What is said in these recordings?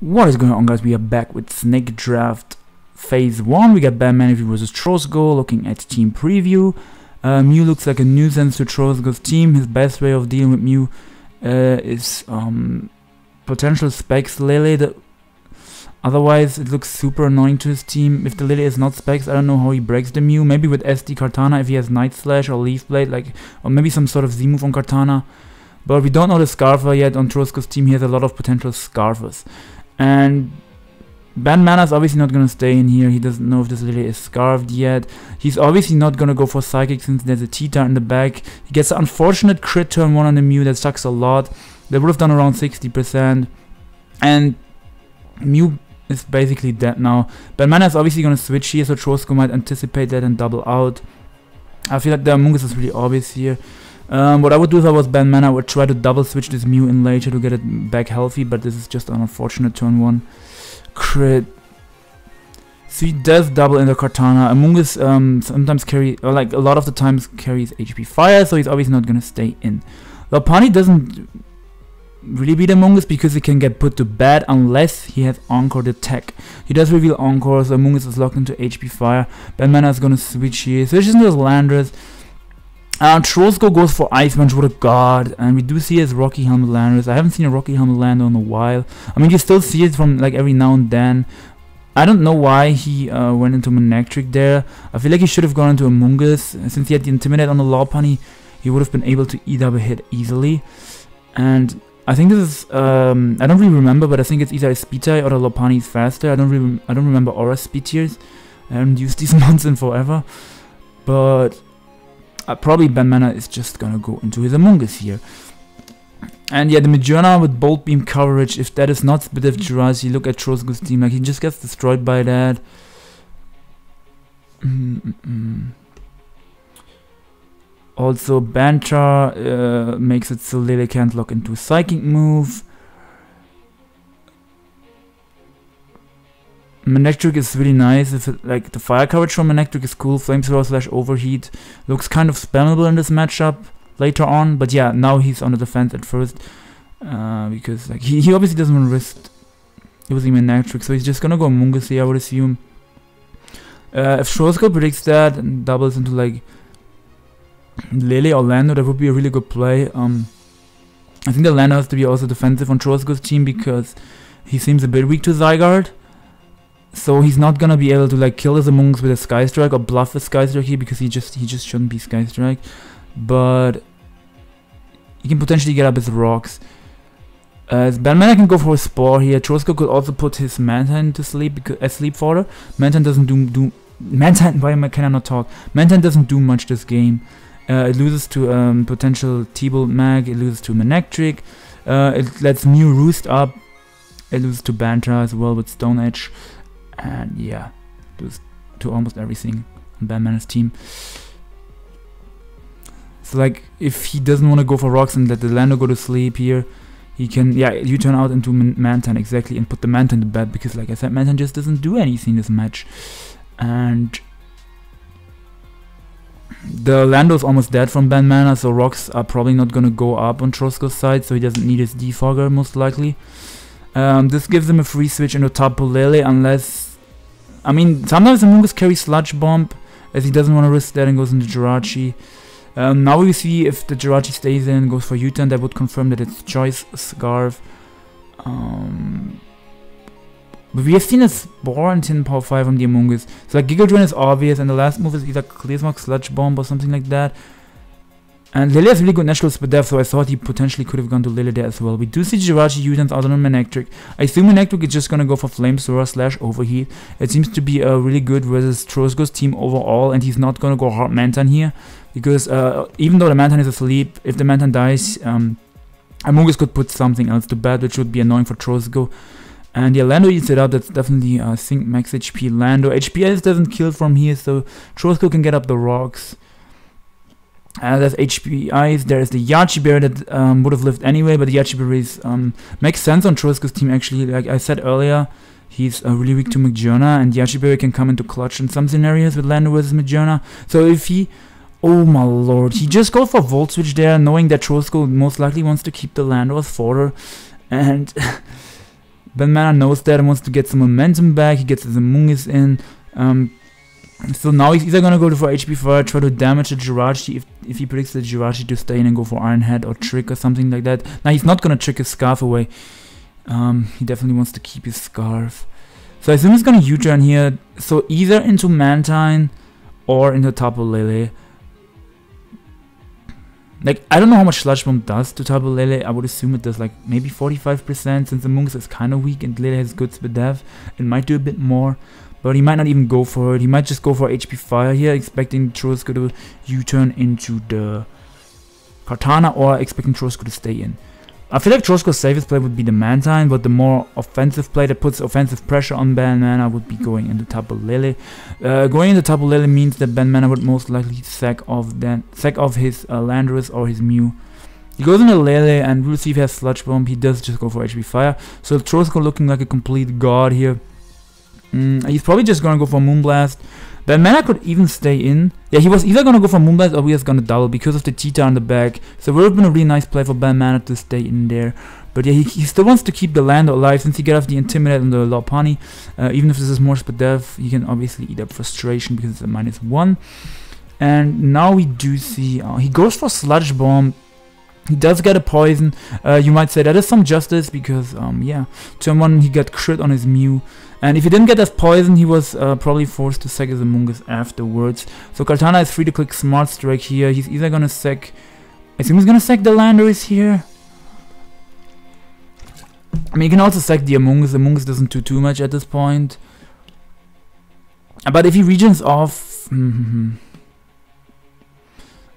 What is going on guys, we are back with Snake Draft Phase 1. We got Ban Manaphy versus Trosko, looking at team preview. Uh, Mew looks like a nuisance to Trosko's team. His best way of dealing with Mew uh, is um, potential Specs Lele. The otherwise, it looks super annoying to his team. If the Lele is not Specs, I don't know how he breaks the Mew. Maybe with SD Kartana if he has Night Slash or Leaf Blade, like, or maybe some sort of Z move on Kartana. But we don't know the Scarfer yet on Trosko's team. He has a lot of potential Scarfers. And Ben Mana is obviously not gonna stay in here. He doesn't know if this Lele is scarved yet. He's obviously not gonna go for Psychic since there's a Tita in the back. He gets an unfortunate crit turn 1 on the Mew that sucks a lot. They would have done around 60%. And Mew is basically dead now. Ben is obviously gonna switch here, so Trosko might anticipate that and double out. I feel like the Amoonguss is really obvious here. Um, what I would do if I was Ben Mana, I would try to double switch this Mew in later to get it back healthy, but this is just an unfortunate turn 1 crit. So he does double in the Kartana. Amoonguss um, sometimes carry, or like a lot of the times carries HP Fire, so he's obviously not gonna stay in. Lopunny doesn't really beat Amoonguss because he can get put to bed unless he has Encore Detect. He does reveal Encore, so Amoonguss is locked into HP Fire. Ben Mana is gonna switch here. Switches into Landorus. Uh, Trosko goes for Ice Punch, what a god, and we do see his Rocky Helmet Landorus. I haven't seen a Rocky Helmet Lando in a while. I mean, you still see it from like every now and then. I don't know why he uh, went into Manectric there. I feel like he should have gone into Amoonguss. Since he had the Intimidate on the Lopunny, he would have been able to eat up a hit easily. And I think this is, um, I don't really remember, but I think it's either a tie or the Lopunny is faster. I don't really, I don't remember ORAS Speed tiers. I haven't used these months in forever. But uh, probably Ben Mana is just gonna go into his Amoonguss here. And yeah, the Magearna with Bolt Beam coverage, if that is not Spit of Jirachi, look at Trosko's team, like he just gets destroyed by that. Also, Banter uh, makes it so Lele can't lock into a Psychic move. Manectric is really nice. If it, like the fire coverage from Manectric is cool. Flamethrower slash overheat looks kind of spammable in this matchup later on. But yeah, now he's on the defense at first uh, because like he, he obviously doesn't want to risk using Manectric, so he's just gonna go Amoonguss here, I would assume. Uh, if Trosko predicts that and doubles into like Lele or Lando, that would be a really good play. Um, I think the Lando has to be also defensive on Trosko's team because he seems a bit weak to Zygarde. So he's not gonna be able to like kill his Amoonguss with a Sky Strike or bluff a Sky Strike here because he just he just shouldn't be Sky Strike. But he can potentially get up his rocks. Uh, Batman can go for a Spore here. Trozgo could also put his Mantine to sleep because as sleep fodder. Mantine doesn't do do Mantine. Why can I not talk? Mantine doesn't do much this game. Uh, it loses to um, potential T-Bolt Mag. It loses to Manectric. Uh, it lets Mew roost up. It loses to Banter as well with Stone Edge and yeah, to almost everything on Batman's team. So like, if he doesn't want to go for rocks and let the Lando go to sleep here, he can, yeah, you turn out into Mantine exactly and put the Mantine to bed because like I said, Mantine just doesn't do anything this match. And the Lando's almost dead from Ben Mana, so rocks are probably not gonna go up on Trosko's side, so he doesn't need his defogger most likely. Um, this gives him a free switch into Tapu Lele unless I mean, sometimes Amoonguss carries Sludge Bomb, as he doesn't want to risk that and goes into Jirachi. Um, now we see if the Jirachi stays in and goes for U-turn, that would confirm that it's Choice Scarf. Um, but we have seen a Spore and Hidden Power Fire on the Amoonguss. So like Giga Drain is obvious, and the last move is either Clear Smog, Sludge Bomb or something like that. And Lele has really good natural speed depth, so I thought he potentially could have gone to Lily there as well. We do see Jirachi U-turns out on Manectric. I assume Manectric is just gonna go for Flamethrower slash Overheat. It seems to be a really good versus Trosko's team overall, and he's not gonna go hard Mantan here. Because uh, even though the Mantan is asleep, if the Mantan dies, um, Amoonguss could put something else to bed, which would be annoying for Trosko. And yeah, Lando eats it up, that's definitely, uh, I think, max HP Lando. HP Ice doesn't kill from here, so Trosko can get up the rocks. Uh, there's HP Ice, there's the Yache Berry that um, would have lived anyway, but the Yache Berries um, makes sense on Trosko's team actually. Like I said earlier, he's uh, really weak to Magearna, and Yache Berry can come into clutch in some scenarios with Lando versus Magearna. So if he... Oh my lord, he just goes for Volt Switch there, knowing that Trosko most likely wants to keep the Lando as fodder. And Ben Mana knows that and wants to get some momentum back. He gets his Amoonguss in. Um, so now he's either gonna go for HP Fire, try to damage the Jirachi if, if he predicts the Jirachi to stay in and go for Iron Head or Trick or something like that. Now he's not gonna trick his Scarf away. Um, he definitely wants to keep his Scarf. So I assume he's gonna U-turn here. So either into Mantine or into Tapu Lele. Like, I don't know how much Sludge Bomb does to Tapu Lele. I would assume it does like maybe 45% since the Mungus is kind of weak and Lele has good speed dev. It might do a bit more. But he might not even go for it. He might just go for HP Fire here, expecting Trosko to U-turn into the Kartana or expecting Trosko to stay in. I feel like Trosko's safest play would be the Mantine, but the more offensive play that puts offensive pressure on Ben Mana would be going into Tapu Lele. Uh, going into Tapu Lele means that Ben Mana would most likely sack off then sack off his uh, Landorus or his Mew. He goes into Lele and we'll see if he has Sludge Bomb. He does just go for HP Fire. So Trosko looking like a complete god here. Mm, he's probably just gonna go for Moonblast. Ben Mana could even stay in. Yeah, he was either gonna go for Moonblast or he was gonna double because of the cheetah on the back. So it would have been a really nice play for Ben Mana to stay in there. But yeah, he, he still wants to keep the land alive since he got off the Intimidate and the Lopunny. Uh, even if this is more speed dev, he can obviously eat up frustration because it's a minus one. And now we do see uh, he goes for Sludge Bomb. He does get a poison. Uh, you might say that is some justice because um yeah, turn one he got crit on his Mew. And if he didn't get that poison, he was uh, probably forced to sack his Amoonguss afterwards. So Kartana is free to click Smart Strike here. He's either gonna sack... I assume he's gonna sack the Landorus here. I mean, you can also sack the Amoonguss. Amoonguss doesn't do too much at this point. But if he regens off... Mm -hmm.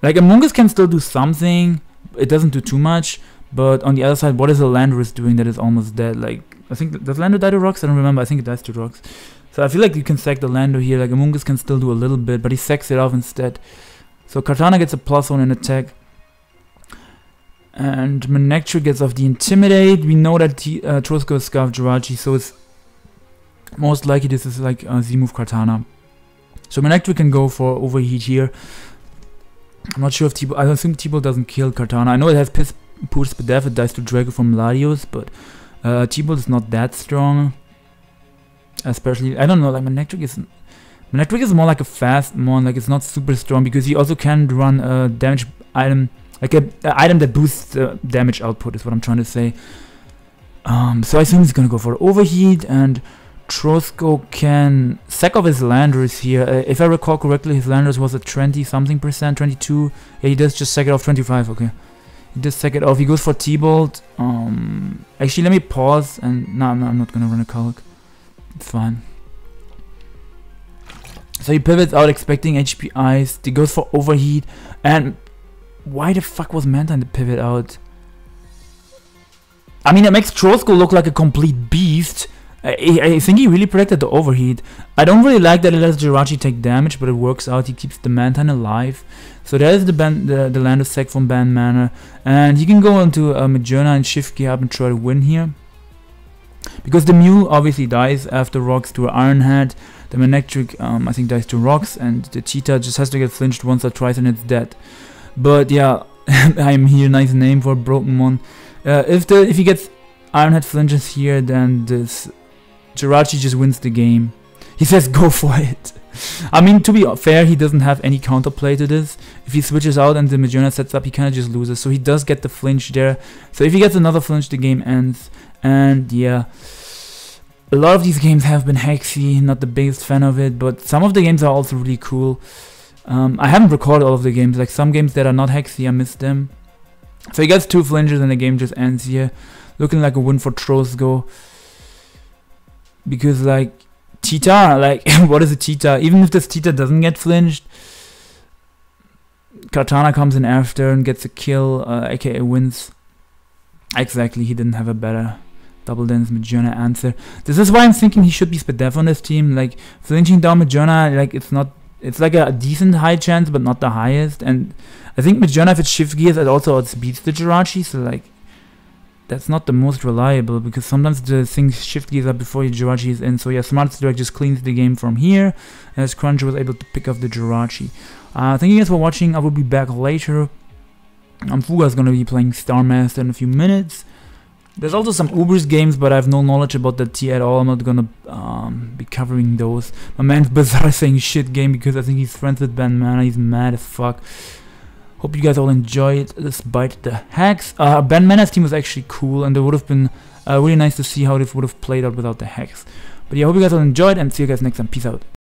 Like, Amoonguss can still do something. It doesn't do too much. But on the other side, what is a Landorus doing that is almost dead? Like, I think does Lando die to rocks? I don't remember. I think it dies to rocks. So I feel like you can sack the Lando here. Like Amoonguss can still do a little bit, but he sacks it off instead. So Kartana gets a plus one in attack. And Manectric gets off the Intimidate. We know that T uh, Trosko is Scarf Jirachi, so it's most likely this is like a Z-move Kartana. So Manectric can go for Overheat here. I'm not sure if T-Bolt... I think T-Bolt doesn't kill Kartana. I know it has Piss, Pools Pedef, it dies to Draco from Latios, but uh, T-Bolt is not that strong. Especially, I don't know, like Manectric is... Manectric is more like a fast mon, like it's not super strong because he also can run a damage item, like a, a item that boosts uh, damage output is what I'm trying to say. Um, so I assume he's gonna go for overheat and Trosko can sack off his Landorus here. Uh, if I recall correctly, his Landorus was at 20 something percent, 22. Yeah, he does just sack it off 25, okay. He does sack it off. He goes for T-Bolt. Um, actually, let me pause and... No, no, I'm not gonna run a calc. It's fine. So he pivots out expecting HP Ice. He goes for Overheat. And why the fuck was Mantine to pivot out? I mean, it makes Trosko look like a complete beast. I, I, think he really predicted the overheat. I don't really like that it lets Jirachi take damage, but it works out. He keeps the Mantine alive. So there's the ban the, the land of sec from Ben Mana. And he can go into uh, Magearna and shift gear up and try to win here. Because the Mule obviously dies after rocks to Iron Head. The Manectric, um, I think, dies to rocks. And the Cheetah just has to get flinched once or twice and it's dead. But yeah, I'm here. Nice name for a broken one. Uh, if the if he gets Iron Head flinches here, then this Jirachi just wins the game. He says go for it. I mean, to be fair, he doesn't have any counterplay to this. If he switches out and the Magearna sets up, he kind of just loses. So he does get the flinch there. So if he gets another flinch, the game ends. And yeah, a lot of these games have been hexy. Not the biggest fan of it, but some of the games are also really cool. Um, I haven't recorded all of the games. Like some games that are not hexy, I missed them. So he gets two flinches and the game just ends here. Looking like a win for Trosko because like Tita, like what is a Tita? even if this Tita doesn't get flinched Kartana comes in after and gets a kill uh, aka wins. Exactly he didn't have a better double dance Magearna answer. This is why I'm thinking he should be Spadef on this team. Like flinching down Magearna like it's not it's like a, decent high chance but not the highest. And I think Magearna if it shift gears it also outspeeds the Jirachi so like that's not the most reliable because sometimes the things shift gears up before your Jirachi is in. So yeah, Smart Strike just cleans the game from here as Cruncher was able to pick up the Jirachi. Uh, thank you guys for watching. I will be back later. Um, Fuga is going to be playing Star Master in a few minutes. There's also some Ubers games, but I have no knowledge about that tier at all. I'm not gonna um, be covering those. My man's Bizarre saying shit game because I think he's friends with Ben Mana. He's mad as fuck. Hope you guys all enjoyed despite the hacks. Uh, ben Mana's team was actually cool, and it would have been uh, really nice to see how this would have played out without the hacks. But yeah, hope you guys all enjoyed, and see you guys next time. Peace out.